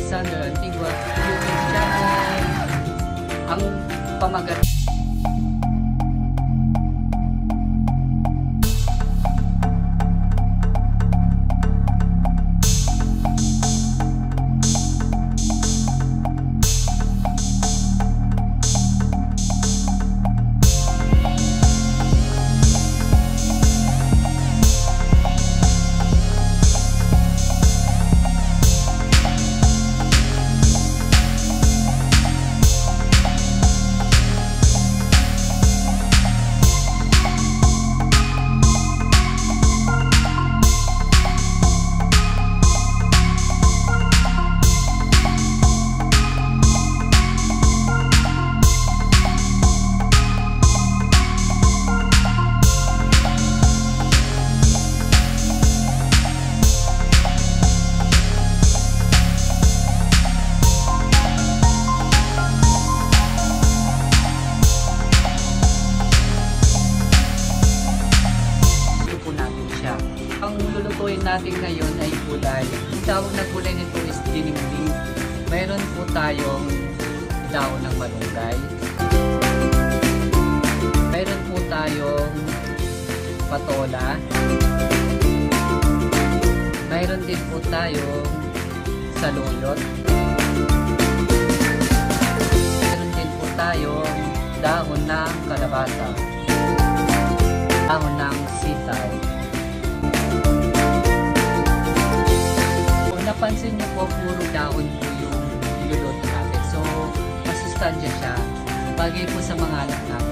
Alexander Antigua YouTube channel. Ang pamagat natin ngayon ay gulay. Ang tawag na gulay nito is dinimdim. Mayroon po tayong daon ng malunggay. Mayroon po tayong patola. Mayroon din po tayong saluyot. Mayroon din po tayong dahon ng kalabasa dahon ng sitaw. Kung napansin niyo po, puro dahon po yung niluluto natin. So, masustansya siya. Bagay po sa mga anak namin.